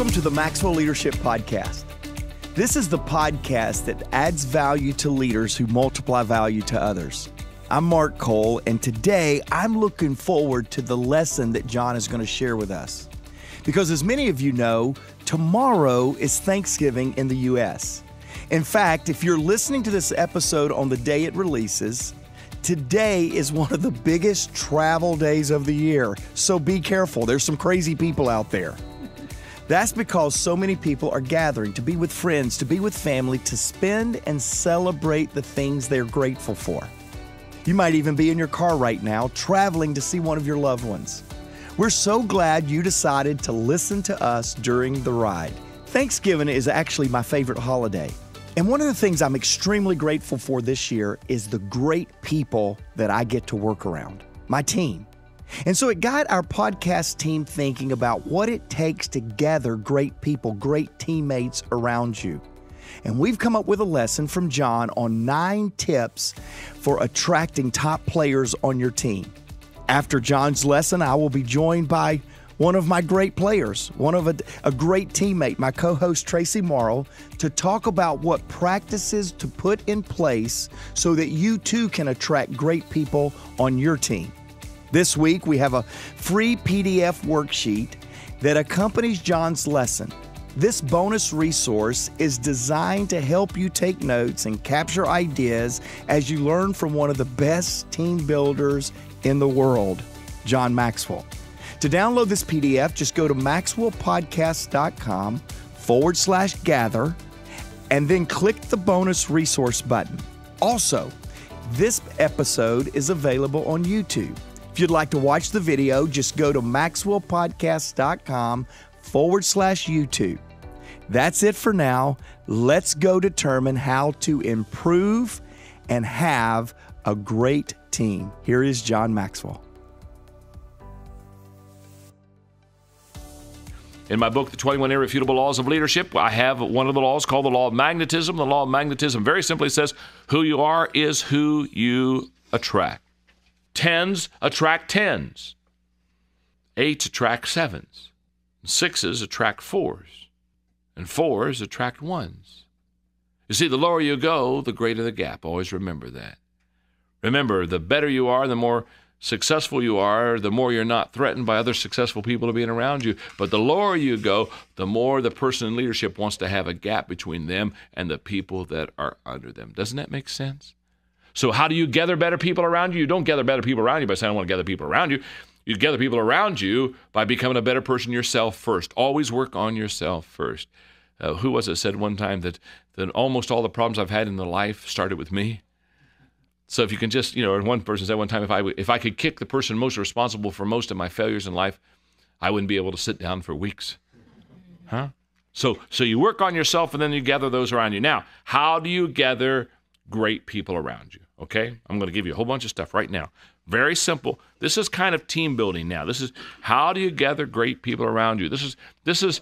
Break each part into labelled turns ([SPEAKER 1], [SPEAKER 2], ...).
[SPEAKER 1] Welcome to the Maxwell Leadership Podcast. This is the podcast that adds value to leaders who multiply value to others. I'm Mark Cole, and today I'm looking forward to the lesson that John is going to share with us. Because as many of you know, tomorrow is Thanksgiving in the U.S. In fact, if you're listening to this episode on the day it releases, today is one of the biggest travel days of the year. So be careful. There's some crazy people out there. That's because so many people are gathering to be with friends, to be with family, to spend and celebrate the things they're grateful for. You might even be in your car right now, traveling to see one of your loved ones. We're so glad you decided to listen to us during the ride. Thanksgiving is actually my favorite holiday. And one of the things I'm extremely grateful for this year is the great people that I get to work around, my team. And so it got our podcast team thinking about what it takes to gather great people, great teammates around you. And we've come up with a lesson from John on nine tips for attracting top players on your team. After John's lesson, I will be joined by one of my great players, one of a, a great teammate, my co host Traci Morrow, to talk about what practices to put in place so that you too can attract great people on your team. This week, we have a free PDF worksheet that accompanies John's lesson. This bonus resource is designed to help you take notes and capture ideas as you learn from one of the best team builders in the world, John Maxwell. To download this PDF, just go to maxwellpodcast.com forward slash gather and then click the bonus resource button. Also, this episode is available on YouTube. If you'd like to watch the video, just go to maxwellpodcast.com forward slash YouTube. That's it for now. Let's go determine how to improve and have a great team. Here is John Maxwell.
[SPEAKER 2] In my book, The 21 Irrefutable Laws of Leadership, I have one of the laws called the law of magnetism. The law of magnetism very simply says who you are is who you attract. Tens attract tens. Eights attract sevens. Sixes attract fours. And fours attract ones. You see, the lower you go, the greater the gap. Always remember that. Remember, the better you are, the more successful you are, the more you're not threatened by other successful people being around you. But the lower you go, the more the person in leadership wants to have a gap between them and the people that are under them. Doesn't that make sense? So, how do you gather better people around you? You don't gather better people around you by saying, I want to gather people around you. You gather people around you by becoming a better person yourself first. Always work on yourself first. Uh, who was it said one time that, that almost all the problems I've had in the life started with me? So if you can just, you know, one person said one time, if I if I could kick the person most responsible for most of my failures in life, I wouldn't be able to sit down for weeks. Huh? So so you work on yourself and then you gather those around you. Now, how do you gather great people around you? Okay, I'm going to give you a whole bunch of stuff right now. Very simple. This is kind of team building now. This is how do you gather great people around you? This is this is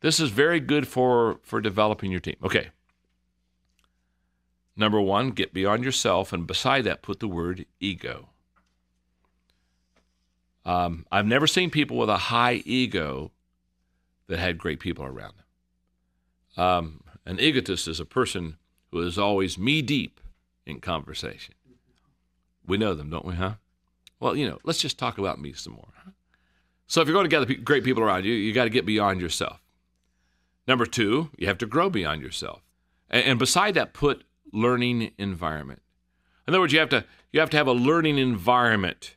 [SPEAKER 2] this is very good for for developing your team. Okay. Number one, get beyond yourself, and beside that, put the word ego. Um, I've never seen people with a high ego that had great people around them. Um, an egotist is a person is always me deep in conversation. We know them, don't we, huh? Well, you know, let's just talk about me some more. So if you're going to gather great people around you, you got to get beyond yourself. Number two, you have to grow beyond yourself. And, and beside that, put learning environment. In other words, you have to you have to have a learning environment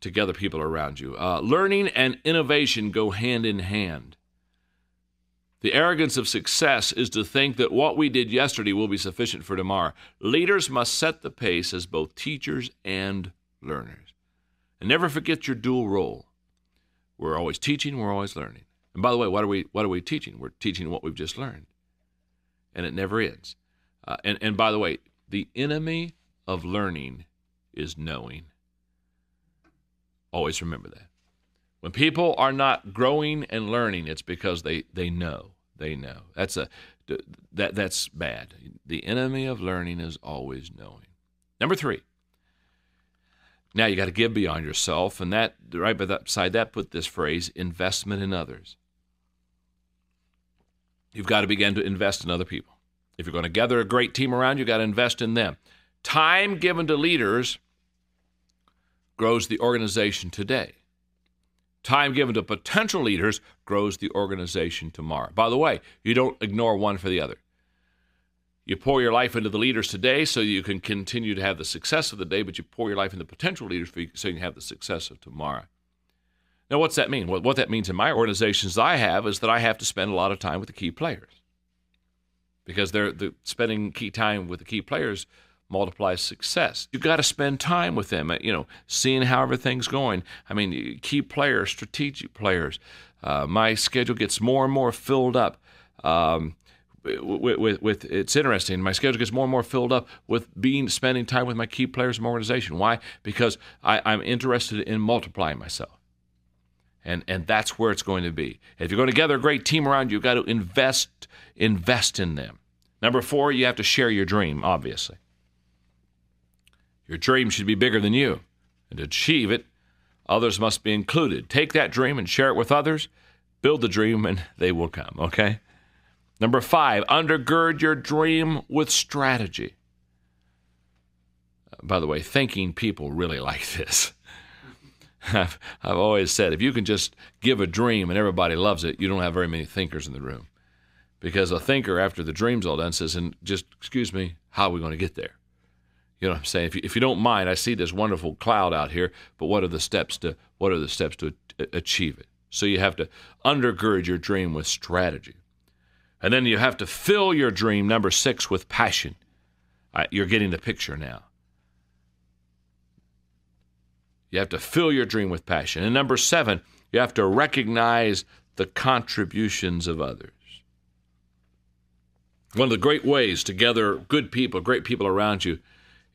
[SPEAKER 2] to gather people around you. Uh, learning and innovation go hand in hand. The arrogance of success is to think that what we did yesterday will be sufficient for tomorrow. Leaders must set the pace as both teachers and learners. And never forget your dual role. We're always teaching, we're always learning. And by the way, what are we what are we teaching? We're teaching what we've just learned. And it never ends. Uh, and, and by the way, the enemy of learning is knowing. Always remember that. When people are not growing and learning, it's because they, they know. They know. That's a that that's bad. The enemy of learning is always knowing. Number three. Now you got to give beyond yourself, and that right beside that put this phrase: investment in others. you've got to begin to invest in other people. If you're going to gather a great team around, you've got to invest in them. Time given to leaders grows the organization today. Time given to potential leaders grows the organization tomorrow. By the way, you don't ignore one for the other. You pour your life into the leaders today so you can continue to have the success of the day, but you pour your life into the potential leaders so you can have the success of tomorrow. Now, what's that mean? What, what that means in my organizations I have is that I have to spend a lot of time with the key players because they're the, spending key time with the key players multiplies success. You've got to spend time with them, you know, seeing how everything's going. I mean, key players, strategic players. Uh, my schedule gets more and more filled up. Um, with, with, with, it's interesting. My schedule gets more and more filled up with being spending time with my key players in my organization. Why? Because I, I'm interested in multiplying myself. And, and that's where it's going to be. If you're going to gather a great team around you, you've got to invest invest in them. Number four, you have to share your dream, obviously. Your dream should be bigger than you. And to achieve it, others must be included. Take that dream and share it with others. Build the dream, and they will come, okay? Number five, undergird your dream with strategy. Uh, by the way, thinking people really like this. I've, I've always said if you can just give a dream and everybody loves it, you don't have very many thinkers in the room. Because a thinker, after the dream's all done, says, and just excuse me, how are we going to get there? You know what I'm saying? If you, if you don't mind, I see this wonderful cloud out here, but what are the steps to what are the steps to achieve it? So you have to undergird your dream with strategy. And then you have to fill your dream, number six, with passion. you're getting the picture now. You have to fill your dream with passion. And number seven, you have to recognize the contributions of others. One of the great ways to gather good people, great people around you,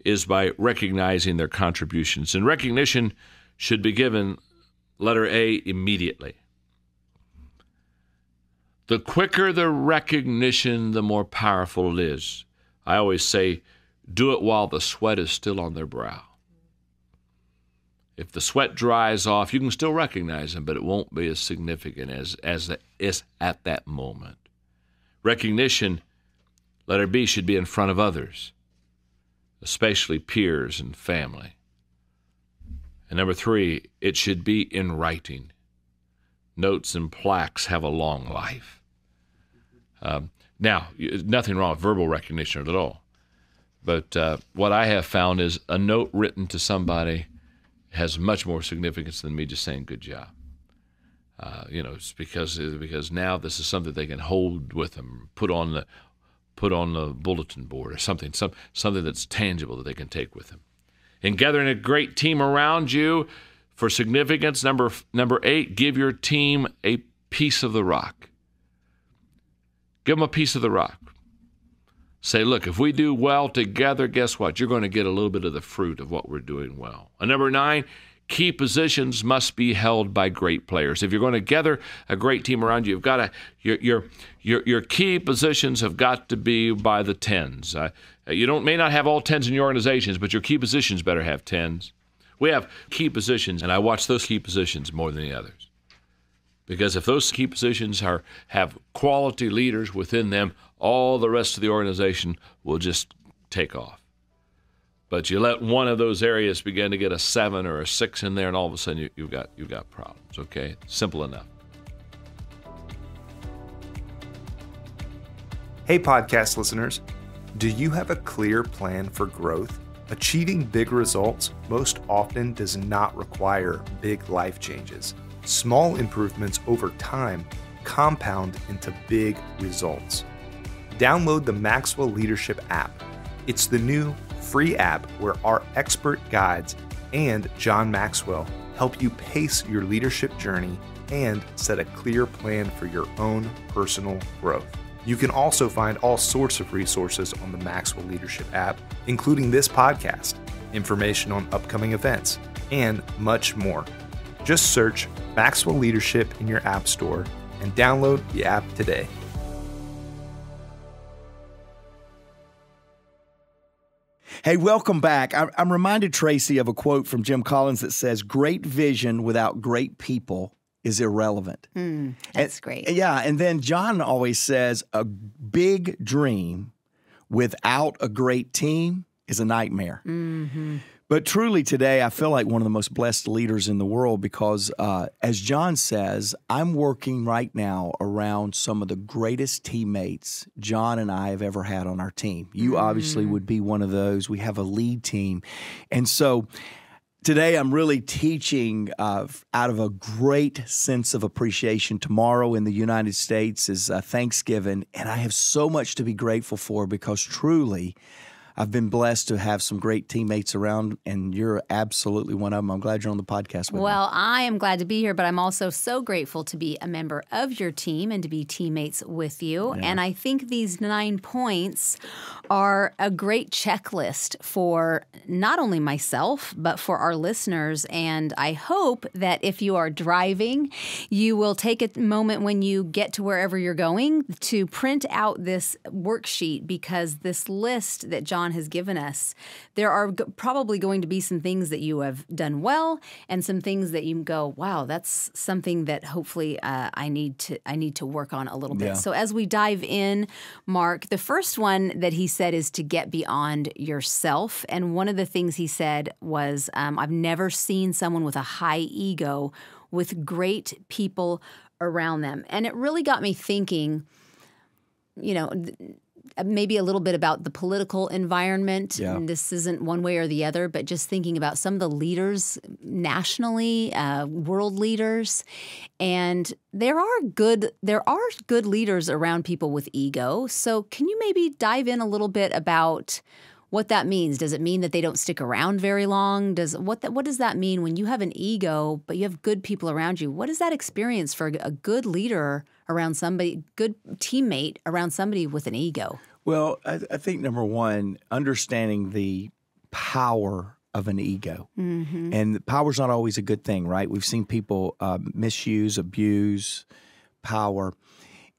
[SPEAKER 2] is by recognizing their contributions. And recognition should be given, letter A, immediately. The quicker the recognition, the more powerful it is. I always say, do it while the sweat is still on their brow. If the sweat dries off, you can still recognize them, but it won't be as significant as as it is at that moment. Recognition, letter B, should be in front of others, especially peers and family. And number three, it should be in writing. Notes and plaques have a long life. Um, now, nothing wrong with verbal recognition at all. But uh, what I have found is a note written to somebody has much more significance than me just saying good job. Uh, you know, it's because because now this is something they can hold with them, put on the put on the bulletin board or something, some something that's tangible that they can take with them. In gathering a great team around you for significance, number number eight, give your team a piece of the rock. Give them a piece of the rock say, look, if we do well together, guess what? You're going to get a little bit of the fruit of what we're doing well. And number nine, key positions must be held by great players. If you're going to gather a great team around you, you've got to your your your, your key positions have got to be by the tens. Uh, you don't may not have all tens in your organizations, but your key positions better have tens. We have key positions, and I watch those key positions more than the others. Because if those key positions are have quality leaders within them, all the rest of the organization will just take off. But you let one of those areas begin to get a seven or a six in there, and all of a sudden you, have got you've got problems. Okay, simple enough.
[SPEAKER 3] Hey, podcast listeners, do you have a clear plan for growth? Achieving big results most often does not require big life changes. Small improvements over time compound into big results. Download the Maxwell Leadership app. It's the new free app where our expert guides and John Maxwell help you pace your leadership journey and set a clear plan for your own personal growth. You can also find all sorts of resources on the Maxwell Leadership app, including this podcast, information on upcoming events, and much more. Just search Maxwell Leadership in your App Store and download the app today.
[SPEAKER 1] Hey, welcome back. I'm reminded, Traci, of a quote from Jim Collins that says, Great vision without great people is irrelevant.
[SPEAKER 4] Hmm, that's great.
[SPEAKER 1] Yeah, and then John always says a big dream without a great team is a nightmare. Mm-hmm. But truly, today, I feel like one of the most blessed leaders in the world because, uh, as John says, I'm working right now around some of the greatest teammates John and I have ever had on our team. You obviously would be one of those. We have a lead team. And so, Today, I'm really teaching uh, out of a great sense of appreciation. Tomorrow in the United States is uh, Thanksgiving, and I have so much to be grateful for because truly, I've been blessed to have some great teammates around, and you're absolutely one of them. I'm glad you're on the podcast with me.
[SPEAKER 4] Well, I am glad to be here, but I'm also so grateful to be a member of your team and to be teammates with you. And I think these nine points are a great checklist for not only myself, but for our listeners. And I hope that if you are driving, you will take a moment when you get to wherever you're going to print out this worksheet because this list that John has given us, there are probably going to be some things that you have done well and some things that you go, wow, that's something that hopefully uh, I need to I need to work on a little bit.
[SPEAKER 1] Yeah.
[SPEAKER 4] So as we dive in, Mark, the first one that he said is to get beyond yourself. And one of the things he said was, um, I've never seen someone with a high ego with great people around them. And it really got me thinking, you know, maybe a little bit about the political environment.
[SPEAKER 1] Yeah.
[SPEAKER 4] And this isn't one way or the other, but just thinking about some of the leaders nationally, uh, world leaders, and there are good there are good leaders around people with ego. So can you maybe dive in a little bit about what that means? Does it mean that they don't stick around very long? Does what that, what does that mean when you have an ego but you have good people around you? What is that experience for a good leader around somebody, good teammate around somebody with an ego?
[SPEAKER 1] Well, I, I think number one, understanding the power of an ego. And power's not always a good thing, right? We've seen people uh, misuse, abuse power.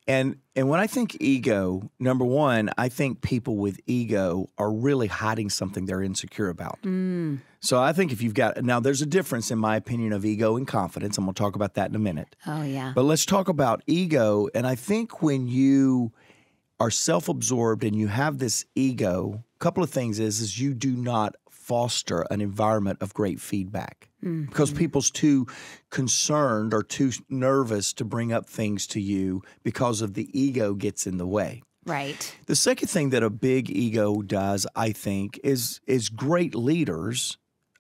[SPEAKER 1] And and when I think ego, number one, I think people with ego are really hiding something they're insecure about. Mm. So I think if you've got now, there's a difference in my opinion of ego and confidence. I'm going to talk about that in a minute.
[SPEAKER 4] Oh yeah.
[SPEAKER 1] But let's talk about ego. And I think when you are self-absorbed and you have this ego, a couple of things is is you do not foster an environment of great feedback mm-hmm. because people's too concerned or too nervous to bring up things to you because of the ego gets in the way.
[SPEAKER 4] right.
[SPEAKER 1] The second thing that a big ego does, I think, is is great leaders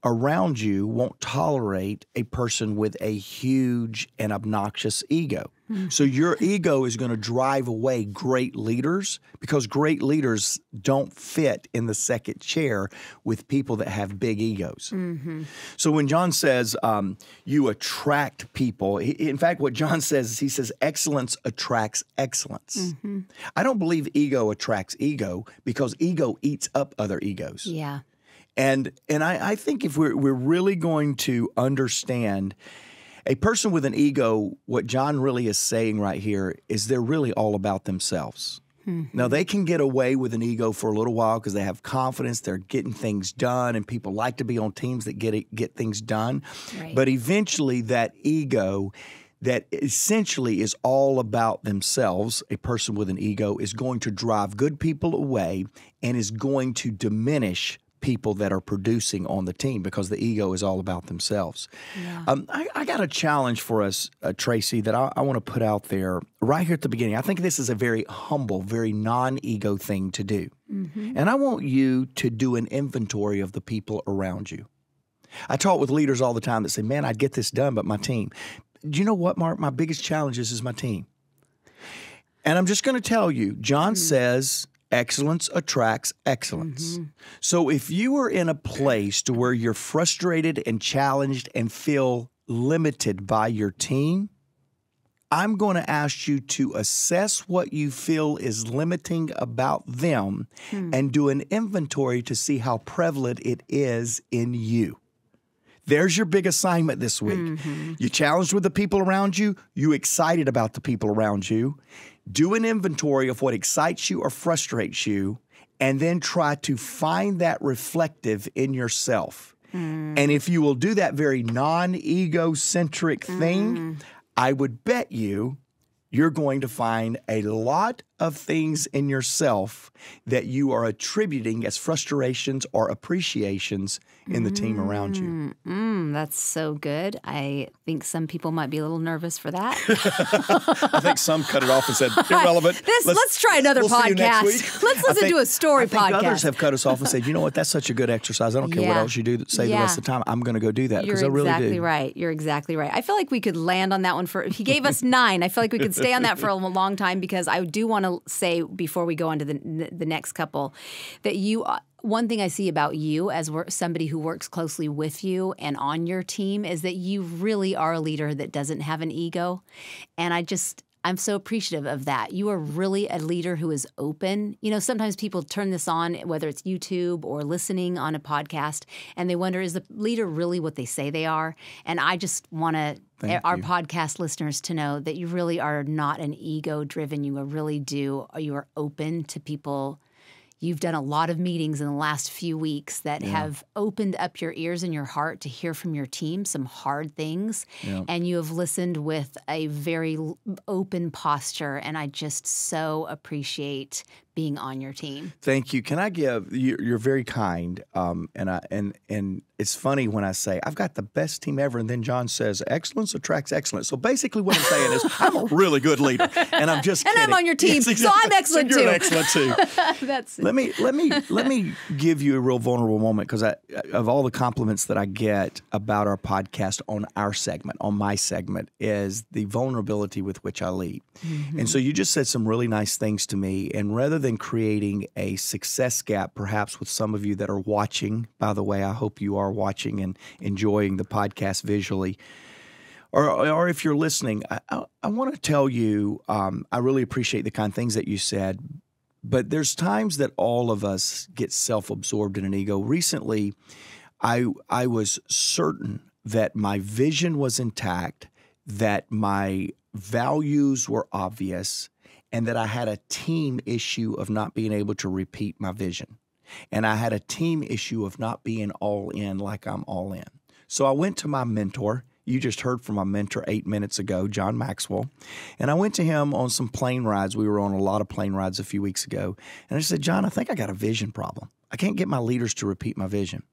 [SPEAKER 1] around you won't tolerate a person with a huge and obnoxious ego. Hmm. So your ego is going to drive away great leaders because great leaders don't fit in the second chair with people that have big egos. Mm-hmm. So when John says um, you attract people, he, in fact, what John says is he says excellence attracts excellence. Mm-hmm. I don't believe ego attracts ego because ego eats up other egos.
[SPEAKER 4] Yeah.
[SPEAKER 1] And and I, I think if we're we're really going to understand a person with an ego, what John really is saying right here is they're really all about themselves. Mm-hmm. Now they can get away with an ego for a little while because they have confidence, they're getting things done, and people like to be on teams that get it, get things done.
[SPEAKER 4] Right.
[SPEAKER 1] But eventually, that ego that essentially is all about themselves, a person with an ego is going to drive good people away and is going to diminish people that are producing on the team because the ego is all about themselves. Um, I, I got a challenge for us, uh, Traci, that I, I want to put out there right here at the beginning. I think this is a very humble, very non ego thing to do. And I want you to do an inventory of the people around you. I talk with leaders all the time that say, Man, I'd get this done, but my team. Do you know what, Mark? My biggest challenge is, is my team. And I'm just going to tell you, John says excellence attracts excellence. Mm-hmm. So if you are in a place to where you're frustrated and challenged and feel limited by your team, I'm going to ask you to assess what you feel is limiting about them hmm. and do an inventory to see how prevalent it is in you. There's your big assignment this week. Mm-hmm. You challenged with the people around you, you excited about the people around you. Do an inventory of what excites you or frustrates you, and then try to find that reflective in yourself. Hmm. And if you will do that very non egocentric thing, hmm. I would bet you you're going to find a lot of things in yourself that you are attributing as frustrations or appreciations in the team around you.
[SPEAKER 4] Mm, that's so good. I think some people might be a little nervous for that.
[SPEAKER 1] I think some cut it off and said irrelevant.
[SPEAKER 4] This- let's try another
[SPEAKER 1] we'll see you next
[SPEAKER 4] podcast.
[SPEAKER 1] week."
[SPEAKER 4] Let's listen
[SPEAKER 1] think-
[SPEAKER 4] to a story
[SPEAKER 1] I
[SPEAKER 4] podcast.
[SPEAKER 1] Others have cut us off and said, "You know what? That's such a good exercise. I don't care what else you do. Say the rest of the time. I'm going to go do that because I really
[SPEAKER 4] exactly
[SPEAKER 1] do."
[SPEAKER 4] right. You're exactly right. I feel like we could land on that one for. He gave us nine. I feel like we could stay on that for a long time because I do want to say before we go on to the the next couple that you. uh, One thing I see about you as somebody who works closely with you and on your team is that you really are a leader that doesn't have an ego, and I just. I'm so appreciative of that. You are really a leader who is open. You know, sometimes people turn this on, whether it's YouTube or listening on a podcast, and they wonder, is the leader really what they say they are? And I just want to our
[SPEAKER 1] you.
[SPEAKER 4] podcast listeners to know that you really are not an ego driven. You are really do, you are open to people. You've done a lot of meetings in the last few weeks that have opened up your ears and your heart to hear from your team some hard things. And you have listened with a very open posture. And I just so appreciate being on your team.
[SPEAKER 1] Thank you. Can I give? you- You're very kind, um, and I and and it's funny when I say I've got the best team ever, and then John says excellence attracts excellence. So basically, what I'm saying is I'm a really good leader, and I'm just
[SPEAKER 4] And I'm on your team,
[SPEAKER 1] Yes,
[SPEAKER 4] so I'm
[SPEAKER 1] exactly.
[SPEAKER 4] excellent
[SPEAKER 1] you're
[SPEAKER 4] too.
[SPEAKER 1] excellent too.
[SPEAKER 4] That's
[SPEAKER 1] let me let me let me give you a real vulnerable moment because of all the compliments that I get about our podcast on our segment, on my segment, is the vulnerability with which I lead. And so you just said some really nice things to me, and rather than creating a success gap, perhaps with some of you that are watching, by the way, I hope you are watching and enjoying the podcast visually or, or if you're listening, I, I, I want to tell you um, I really appreciate the kind things that you said, but there's times that all of us get self-absorbed in an ego. Recently, I I was certain that my vision was intact, that my values were obvious, and that I had a team issue of not being able to repeat my vision. And I had a team issue of not being all in like I'm all in. So I went to my mentor. You just heard from my mentor eight minutes ago, John Maxwell. And I went to him on some plane rides. We were on a lot of plane rides a few weeks ago. And I said, John, I think I got a vision problem. I can't get my leaders to repeat my vision.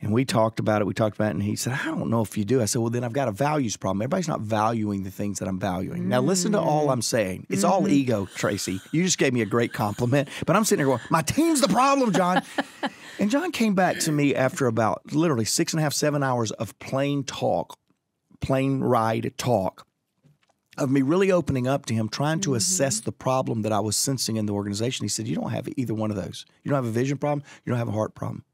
[SPEAKER 1] And we talked about it. We talked about it. And he said, I don't know if you do. I said, Well, then I've got a values problem. Everybody's not valuing the things that I'm valuing. Now, listen to all I'm saying. It's all mm-hmm. ego, Traci. You just gave me a great compliment. But I'm sitting there going, My team's the problem, John. and John came back to me after about literally six and a half, seven hours of plain talk, plane ride talk of me really opening up to him, trying to assess mm-hmm. the problem that I was sensing in the organization. He said, You don't have either one of those. You don't have a vision problem, you don't have a heart problem.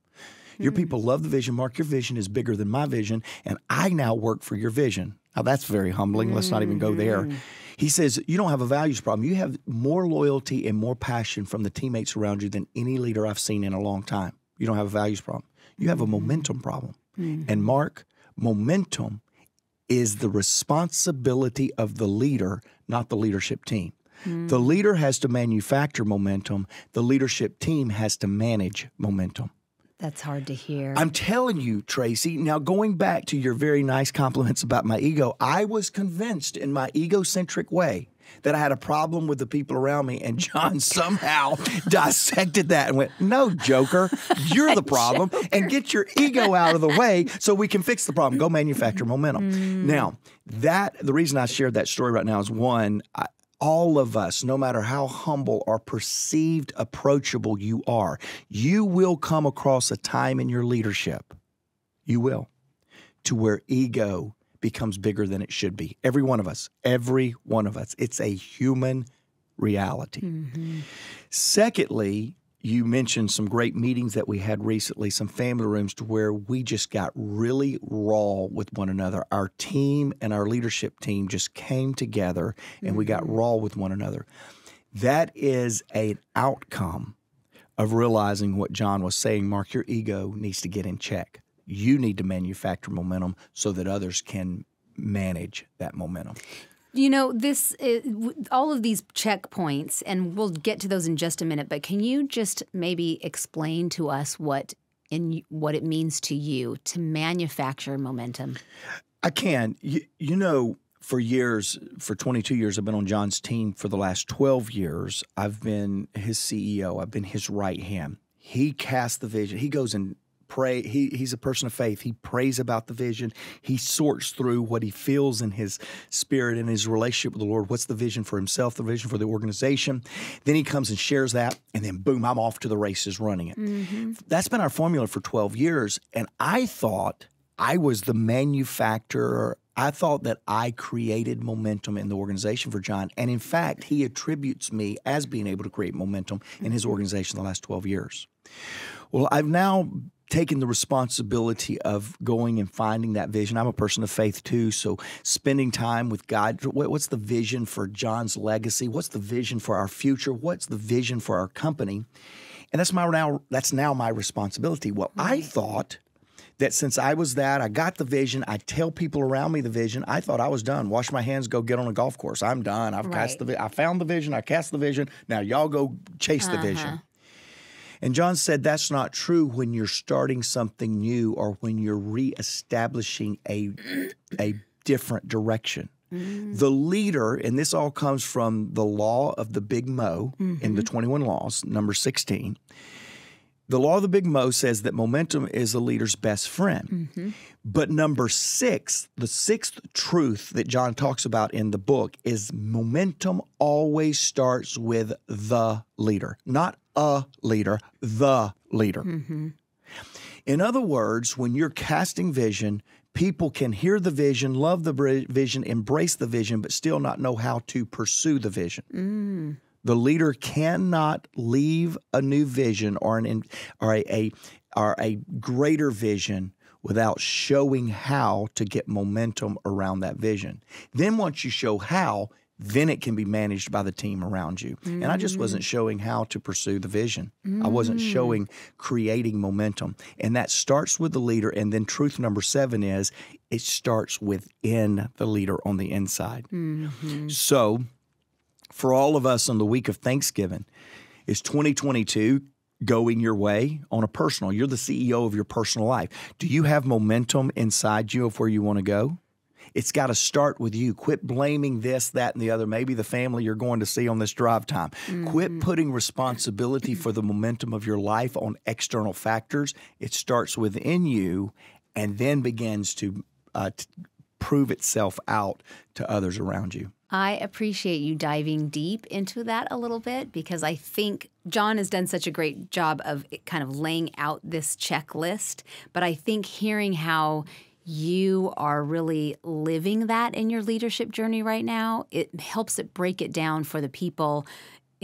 [SPEAKER 1] Your people love the vision. Mark, your vision is bigger than my vision, and I now work for your vision. Now, that's very humbling. Let's not even go there. Mm. He says, You don't have a values problem. You have more loyalty and more passion from the teammates around you than any leader I've seen in a long time. You don't have a values problem. You have a mm-hmm. momentum problem. Mm-hmm. And Mark, momentum is the responsibility of the leader, not the leadership team. Mm. The leader has to manufacture momentum, the leadership team has to manage momentum.
[SPEAKER 4] That's hard to hear.
[SPEAKER 1] I'm telling you, Traci, now going back to your very nice compliments about my ego, I was convinced in my egocentric way that I had a problem with the people around me, and John somehow dissected that and went, No, Joker, you're the problem, and get your ego out of the way so we can fix the problem. Go manufacture momentum. Mm. Now, that the reason I shared that story right now is one, I, all of us, no matter how humble or perceived approachable you are, you will come across a time in your leadership, you will, to where ego becomes bigger than it should be. Every one of us, every one of us. It's a human reality. Mm-hmm. Secondly, you mentioned some great meetings that we had recently, some family rooms to where we just got really raw with one another. Our team and our leadership team just came together and we got mm-hmm. raw with one another. That is an outcome of realizing what John was saying. Mark, your ego needs to get in check. You need to manufacture momentum so that others can manage that momentum.
[SPEAKER 4] You know, this uh, is, all of these checkpoints, and we'll get to those in just a minute. But can you just maybe explain to us what in what it means to you to manufacture momentum?
[SPEAKER 1] I can. You, you know, for years, for 22 years, I've been on John's team. For the last 12 years, I've been his CEO. I've been his right hand. He casts the vision. He goes and pray. He, he's a person of faith. He prays about the vision. He sorts through what he feels in his spirit and his relationship with the Lord. What's the vision for himself, the vision for the organization? Then he comes and shares that, and then boom, I'm off to the races running it. Mm-hmm. That's been our formula for 12 years. And I thought I was the manufacturer. I thought that I created momentum in the organization for John. And in fact, he attributes me as being able to create momentum in his mm-hmm. organization the last 12 years. Well, I've now taking the responsibility of going and finding that vision. I'm a person of faith too, so spending time with God. What's the vision for John's legacy? What's the vision for our future? What's the vision for our company? And that's my now that's now my responsibility. Well, I thought that since I was that, I got the vision. I tell people around me the vision. I thought I was done. Wash my hands, go get on a golf course. I'm done. I've right. cast the. I found the vision. I cast the vision. Now y'all go chase uh-huh. the vision. And John said that's not true when you're starting something new or when you're reestablishing a, a different direction. Mm-hmm. The leader, and this all comes from the law of the Big Mo mm-hmm. in the mm-hmm. 21 Laws, number 16. The law of the Big Mo says that momentum is a leader's best friend. Mm-hmm. But number six, the sixth truth that John talks about in the book is momentum always starts with the leader, not a leader, the leader. Mm-hmm. In other words, when you're casting vision, people can hear the vision, love the vision, embrace the vision, but still not know how to pursue the vision. Mm. The leader cannot leave a new vision or an or a, a or a greater vision without showing how to get momentum around that vision. Then once you show how, then it can be managed by the team around you. Mm-hmm. And I just wasn't mm. showing how to pursue the vision. Mm-hmm. I wasn't mm. showing creating momentum. And that starts with the leader. And then truth number seven is it starts within the leader on the inside. Mm-hmm. So for all of us on the week of Thanksgiving, is 2022 going your way on a personal? You're the CEO of your personal life. Do you have momentum inside you of where you want to go? It's got to start with you. Quit blaming this, that, and the other. Maybe the family you're going to see on this drive time. Mm-hmm. Quit putting responsibility for the momentum of your life on external factors. It starts within you and then begins to, uh, to prove itself out to others around you.
[SPEAKER 4] I appreciate you diving deep into that a little bit because I think John has done such a great job of kind of laying out this checklist. But I think hearing how you are really living that in your leadership journey right now, it helps it break it down for the people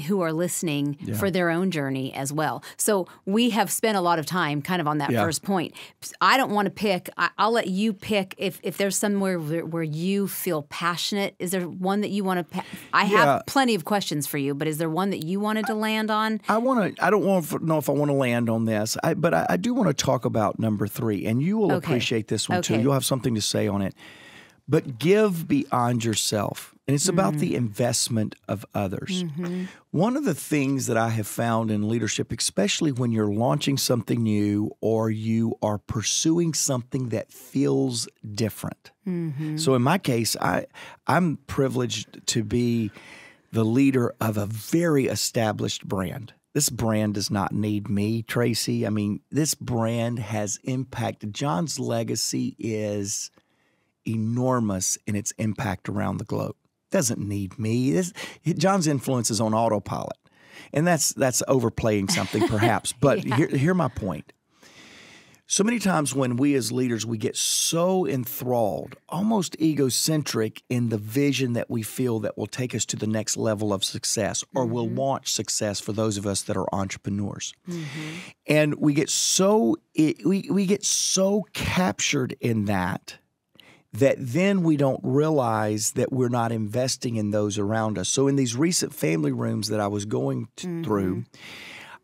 [SPEAKER 4] who are listening yeah. for their own journey as well. So we have spent a lot of time kind of on that yeah. first point. I don't want to pick. I, will let you pick if if there's somewhere where, where, you feel passionate. Is there one that you want to? I have plenty of questions for you, but is there one that you wanted to land on?
[SPEAKER 1] I want to. I don't want to know if I want to land on this, I, but I, I, do want to talk about number three, and you will okay. appreciate this one okay. too. You'll have something to say on it. But give beyond yourself and it's about the investment of others. Mm-hmm. One of the things that I have found in leadership, especially when you're launching something new or you are pursuing something that feels different. Mm-hmm. So in my case, I I'm privileged to be the leader of a very established brand. This brand does not need me, Traci. I mean, this brand has impacted. John's legacy is enormous in its impact around the globe doesn't need me. This, John's influence is on autopilot. And that's that's overplaying something perhaps. But yeah. here, here my point. So many times when we as leaders we get so enthralled, almost egocentric in the vision that we feel that will take us to the next level of success or mm-hmm. will launch success for those of us that are entrepreneurs. Mm-hmm. And we get so we we get so captured in that that then we don't realize that we're not investing in those around us. So, in these recent family rooms that I was going to, mm-hmm. through,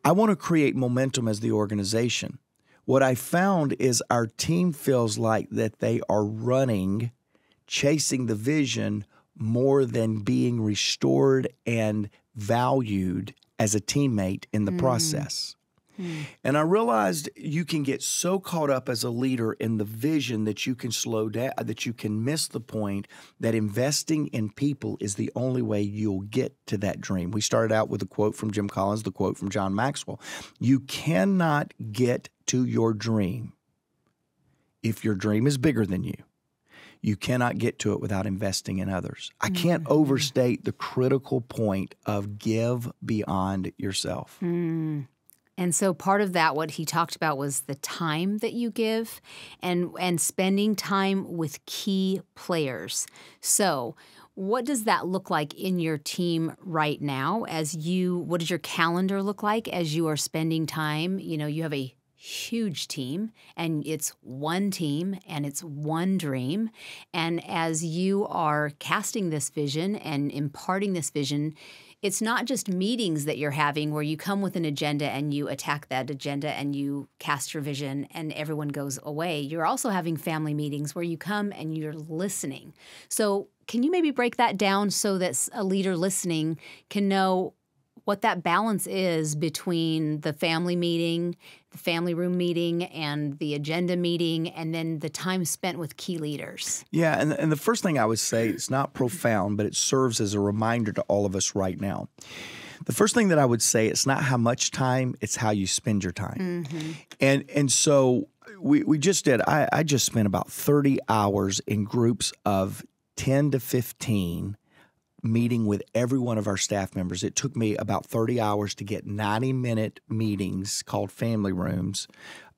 [SPEAKER 1] I want to create momentum as the organization. What I found is our team feels like that they are running, chasing the vision more than being restored and valued as a teammate in the mm. process. Hmm. And I realized you can get so caught up as a leader in the vision that you can slow down, that you can miss the point that investing in people is the only way you'll get to that dream. We started out with a quote from Jim Collins, the quote from John Maxwell. You cannot get to your dream if your dream is bigger than you. You cannot get to it without investing in others. I hmm. can't overstate the critical point of give beyond yourself. Hmm.
[SPEAKER 4] And so part of that what he talked about was the time that you give and and spending time with key players. So what does that look like in your team right now as you what does your calendar look like as you are spending time, you know, you have a huge team and it's one team and it's one dream and as you are casting this vision and imparting this vision it's not just meetings that you're having where you come with an agenda and you attack that agenda and you cast your vision and everyone goes away. You're also having family meetings where you come and you're listening. So, can you maybe break that down so that a leader listening can know what that balance is between the family meeting, the family room meeting, and the agenda meeting, and then the time spent with key leaders.
[SPEAKER 1] Yeah, and, and the first thing I would say, it's not profound, but it serves as a reminder to all of us right now. The first thing that I would say, it's not how much time, it's how you spend your time. Mm-hmm. And and so we, we just did, I, I just spent about 30 hours in groups of 10 to 15 meeting with every one of our staff members. It took me about 30 hours to get 90 minute meetings called family rooms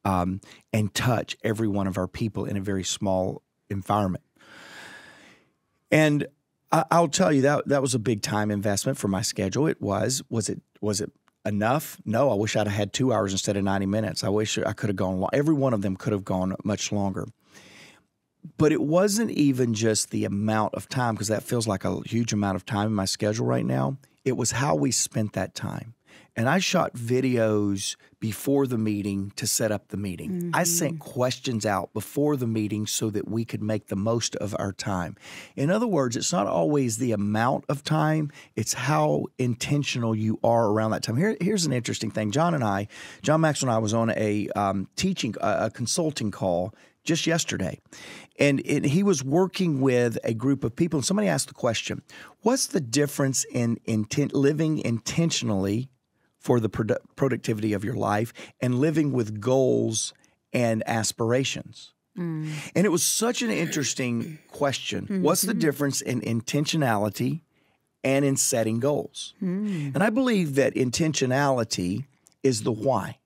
[SPEAKER 1] um, and touch every one of our people in a very small environment. And I, I'll tell you that that was a big time investment for my schedule. It was. Was it was it enough? No, I wish I'd have had two hours instead of 90 minutes. I wish I could have gone. Every one of them could have gone much longer. But it wasn't even just the amount of time, because that feels like a huge amount of time in my schedule right now. It was how we spent that time. And I shot videos before the meeting to set up the meeting. I sent questions out before the meeting so that we could make the most of our time. In other words, it's not always the amount of time, it's how intentional you are around that time. Here, here's an interesting thing. John and I, John Maxwell and I was on a um, teaching, a, a consulting call just yesterday. And, and he was working with a group of people. And somebody asked the question What's the difference in intent, living intentionally for the produ- productivity of your life and living with goals and aspirations? Mm. And it was such an interesting question. What's the mm-hmm. difference in intentionality and in setting goals? Mm. And I believe that intentionality is the why.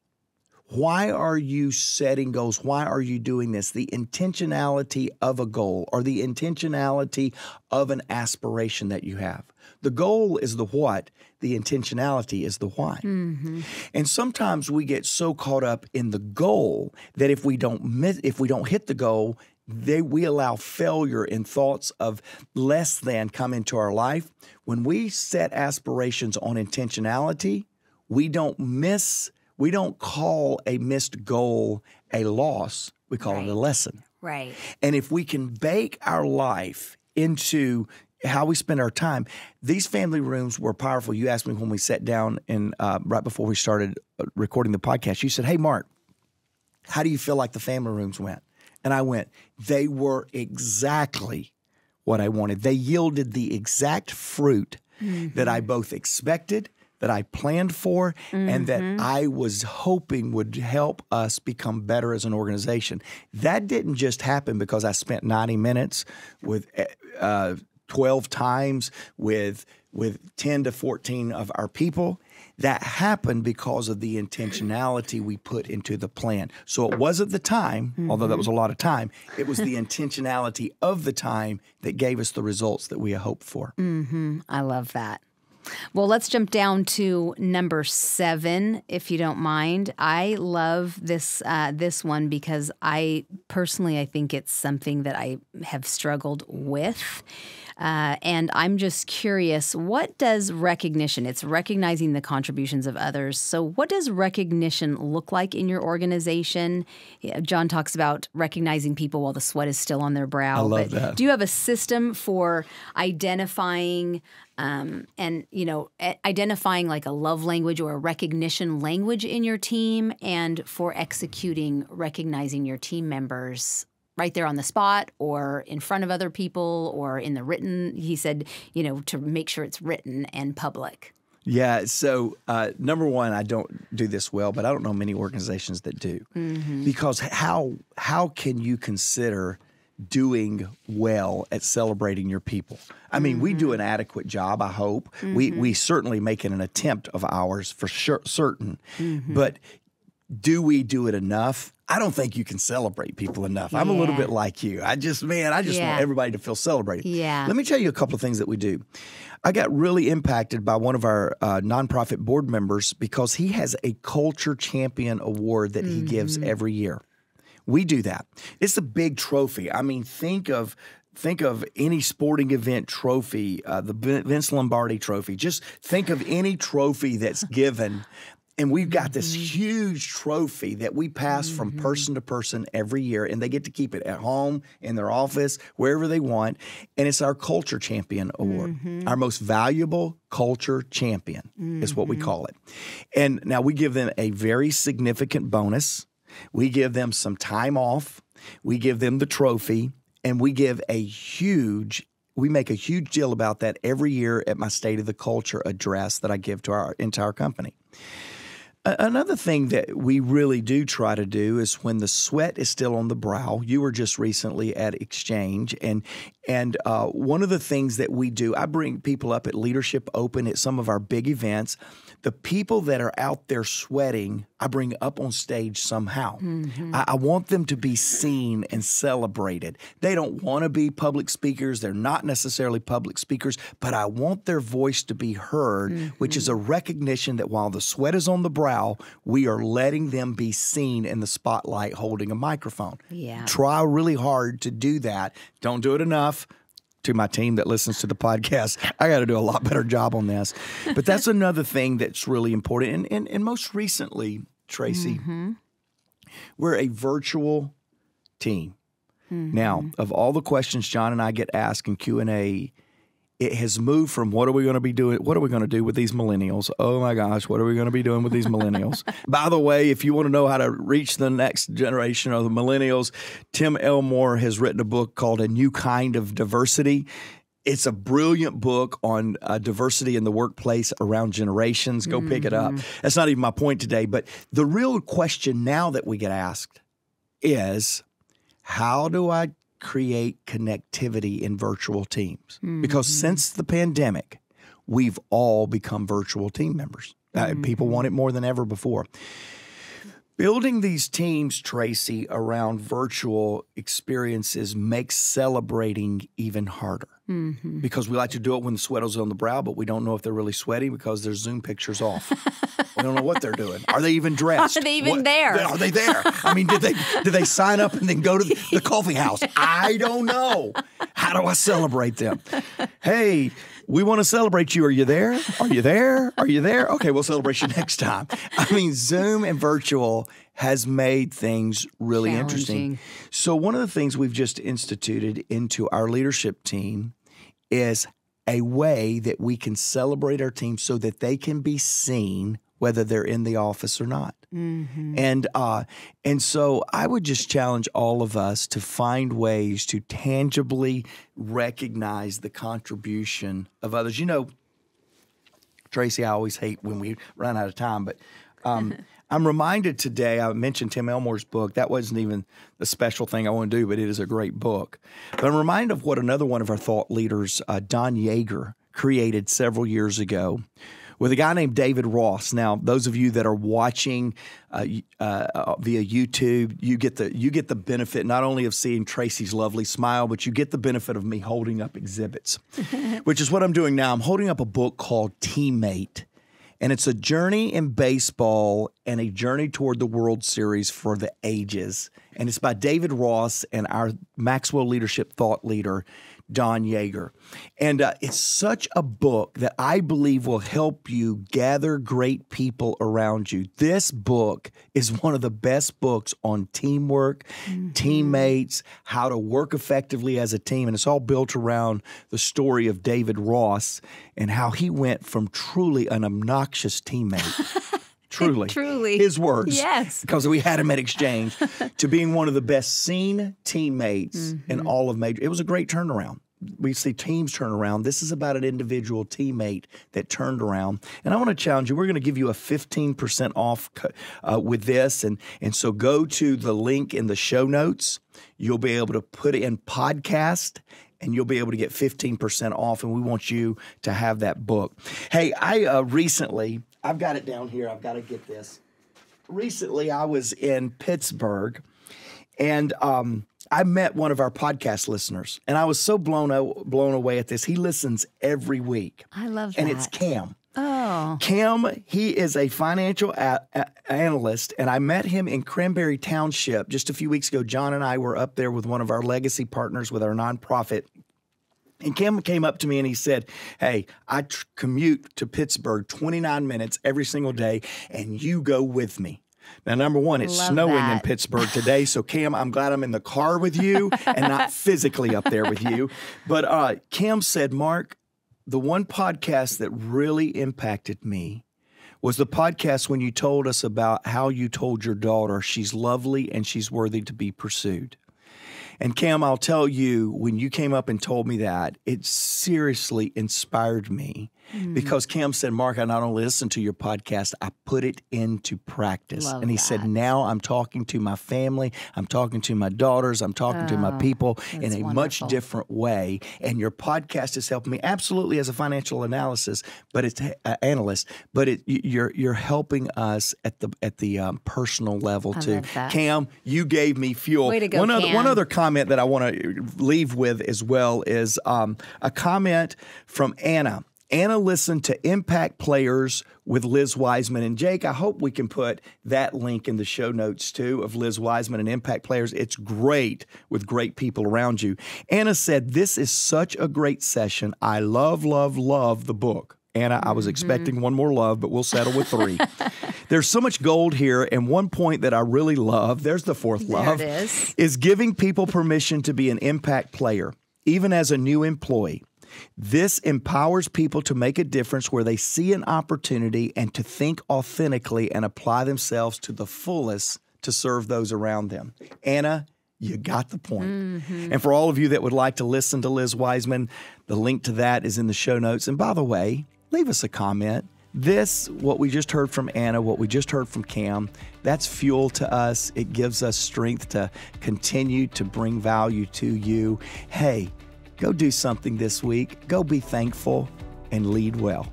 [SPEAKER 1] Why are you setting goals? Why are you doing this? The intentionality of a goal or the intentionality of an aspiration that you have. The goal is the what, the intentionality is the why. Mm-hmm. And sometimes we get so caught up in the goal that if we don't miss, if we don't hit the goal, they we allow failure and thoughts of less than come into our life. When we set aspirations on intentionality, we don't miss we don't call a missed goal a loss. We call it a lesson.
[SPEAKER 4] Right.
[SPEAKER 1] And if we can bake our life into how we spend our time, these family rooms were powerful. You asked me when we sat down and uh, right before we started uh, recording the podcast, you said, Hey, Mark, how do you feel like the family rooms went? And I went, They were exactly what I wanted. They yielded the exact fruit that I both expected, that I planned for, and that mm-hmm. I was hoping would help us become better as an organization. That didn't just happen because I spent 90 minutes with eh, uh, 12 times with with 10 to 14 of our people. That happened because of the intentionality we put into the plan. So it wasn't the time, although that was a lot of time, it was the intentionality of the time that gave us the results that we hoped for. Mm-hmm.
[SPEAKER 4] I love that. Well, let's jump down to number seven, if you don't mind. I love this uh, this one because I personally I think it's something that I have struggled with. Uh, and I'm just curious, what does recognition? It's recognizing the contributions of others. So, what does recognition look like in your organization? John talks about recognizing people while the sweat is still on their brow.
[SPEAKER 1] I love that.
[SPEAKER 4] Do you have a system for identifying um, and you know identifying like a love language or a recognition language in your team and for executing recognizing your team members right there on the spot or in front of other people or in the written he said you know to make sure it's written and public
[SPEAKER 1] yeah. So, uh, number one, I don't do this well, but I don't know many organizations that do, mm-hmm. because how how can you consider doing well at celebrating your people. I mean, mm-hmm. we do mm-hmm. an adequate job, I hope. Mm-hmm. We we certainly make it an attempt of ours for sure certain. Mm-hmm. But do we do it enough? I don't think you can celebrate people enough. I'm a little bit like you. I just, man, I just yeah. want everybody to feel celebrated.
[SPEAKER 4] Yeah.
[SPEAKER 1] Let me tell you a couple of things that we do. I got really impacted by one of our uh, nonprofit board members because he has a culture champion award that he gives mm-hmm. every year. We do that. It's a big trophy. I mean, think of think of any sporting event trophy, uh, the Vince Lombardi trophy. Just think of any trophy that's given. And we've got this mm-hmm. huge trophy that we pass mm-hmm. from person to person every year, and they get to keep it at home, in their office, wherever they want. And it's our Culture Champion Award, mm-hmm. our most valuable culture champion is what we mm-hmm. call it. And now we give them a very significant bonus. We give them some time off, we give them the trophy, and we give a huge we make a huge deal about that every year at my State of the Culture address that I give to our entire company. Another thing that we really do try to do is when the sweat is still on the brow. You were just recently at Exchange, and and uh, one of the things that we do, I bring people up at Leadership Open at some of our big events the people that are out there sweating, I bring up on stage somehow. Mm-hmm. I, I, want them to be seen and celebrated. They don't want to be public speakers, they're not necessarily public speakers, but I want their voice to be heard, mm-hmm. which is a mm-hmm. recognition that while the sweat is on the brow, we are letting them be seen in the spotlight holding a microphone.
[SPEAKER 4] Yeah.
[SPEAKER 1] Try really hard to do that. Don't do it enough to my team that listens to the podcast. I got to do a lot better job on this. But that's another thing that's really important. And, and, and most recently, Traci, mm-hmm. we're a virtual team. Mm-hmm. Now, of all the questions John and I get asked in Q&A, it has moved from what are we going to be doing? What are we going to do with these millennials? Oh my gosh, what are we going to be doing with these millennials? By the way, if you want to know how to reach the next generation of the millennials, Tim Elmore has written a book called A New Kind of Diversity. It's a brilliant book on uh, diversity in the workplace around generations. Go mm-hmm. pick it up. Mm-hmm. That's not even my point today. But the real question now that we get asked is how do I create connectivity in virtual teams mm-hmm. because since the pandemic, we've all become virtual team members. Mm-hmm. Uh, people want it more than ever before. Building these teams, Traci, around virtual experiences makes celebrating even harder mm-hmm. because we like to do it when the sweat is on the brow, but we don't know if they're really sweaty because their Zoom picture's off. we don't know what they're doing. Are they even dressed?
[SPEAKER 4] Are they even
[SPEAKER 1] what,
[SPEAKER 4] there?
[SPEAKER 1] Are they there? I mean, did they did they sign up and then go to the coffee house? I don't know. How do I celebrate them? Hey, we want to celebrate you. Are you there? Are you there? Are you there? Okay, we'll celebrate you next time. I mean, Zoom and virtual has made things really interesting. So, one of the things we've just instituted into our leadership team is a way that we can celebrate our team so that they can be seen whether they're in the office or not. Mm-hmm. And uh, and so I would just challenge all of us to find ways to tangibly recognize the contribution of others. You know, Traci, I always hate when we run out of time, but um, I'm reminded today. I mentioned Tim Elmore's book. That wasn't even the special thing I want to do, but it is a great book. But I'm reminded of what another one of our thought leaders, uh, Don Yaeger, created several years ago with a guy named David Ross. Now, those of you that are watching uh, uh, via YouTube, you get the you get the benefit not only of seeing Traci's lovely smile, but you get the benefit of me holding up exhibits, which is what I'm doing now. I'm holding up a book called Teammate. And it's a journey in baseball and a journey toward the World Series for the ages. And it's by David Ross and our Maxwell Leadership Thought Leader, Don Yaeger. And uh, it's such a book that I believe will help you gather great people around you. This book is one of the best books on teamwork, mm-hmm. teammates, how to work effectively as a team. And it's all built around the story of David Ross and how he went from truly an obnoxious teammate. truly,
[SPEAKER 4] truly,
[SPEAKER 1] his words.
[SPEAKER 4] Yes,
[SPEAKER 1] because we had him at exchange to being one of the best seen teammates mm-hmm. in all of major. It was a great turnaround. We see teams turn around. This is about an individual teammate that turned around. And I want to challenge you. We're going to give you a 15% off uh, with this. And, and so go to the link in the show notes. You'll be able to put in podcast and you'll be able to get 15% off. And we want you to have that book. Hey, I uh, recently I've got it down here. I've got to get this. Recently, I was in Pittsburgh, and um, I met one of our podcast listeners, and I was so blown blown away at this. He listens every week.
[SPEAKER 4] I love
[SPEAKER 1] that. And it's Cam.
[SPEAKER 4] Oh.
[SPEAKER 1] Cam, he is a financial a- a- analyst, and I met him in Cranberry Township just a few weeks ago. John and I were up there with one of our legacy partners with our nonprofit and Kim came up to me and he said, Hey, I commute to Pittsburgh 29 minutes every single day, and you go with me. Now, number one, it's
[SPEAKER 4] Love
[SPEAKER 1] snowing
[SPEAKER 4] that.
[SPEAKER 1] in Pittsburgh today. So, Cam, I'm glad I'm in the car with you and not physically up there with you. But uh, Cam said, Mark, the one podcast that really impacted me was the podcast when you told us about how you told your daughter she's lovely and she's worthy to be pursued. And Cam, I'll tell you, when you came up and told me that, it seriously inspired me mm. because Cam said, Mark, I not only listened to your podcast, I put it into practice.
[SPEAKER 4] Love
[SPEAKER 1] and he
[SPEAKER 4] that.
[SPEAKER 1] said, now I'm talking to my family, I'm talking to my daughters, I'm talking to my
[SPEAKER 4] Oh,
[SPEAKER 1] people in a
[SPEAKER 4] that's
[SPEAKER 1] much different way. And your podcast has helped me absolutely as a financial analysis, but it's uh, analyst, but it, you're you're helping us at the at the um, personal level
[SPEAKER 4] I
[SPEAKER 1] too. Cam, you gave me fuel.
[SPEAKER 4] Way to go,
[SPEAKER 1] one other one other comment that I want to leave with as well is um, a comment from Anna. Anna listened to Impact Players with Liz Wiseman and Jake. I hope we can put that link in the show notes too of Liz Wiseman and Impact Players. It's great with great people around you. Anna said, This is such a great session. I love, love, love the book. Anna, I was
[SPEAKER 4] Mm-hmm.
[SPEAKER 1] expecting one more love, but we'll settle with three. There's so much gold here, and one point that I really love, there's the fourth
[SPEAKER 4] There
[SPEAKER 1] love,
[SPEAKER 4] it is.
[SPEAKER 1] is giving people permission to be an impact player, even as a new employee. This empowers people to make a difference where they see an opportunity and to think authentically and apply themselves to the fullest to serve those around them. Anna, you got the point. Mm-hmm. And for all of you that would like to listen to Liz Wiseman, the link to that is in the show notes. And by the way, leave us a comment. This, what we just heard from Anna, what we just heard from Cam, that's fuel to us. It gives us strength to continue to bring value to you. Hey, go do something this week. Go be thankful and lead well.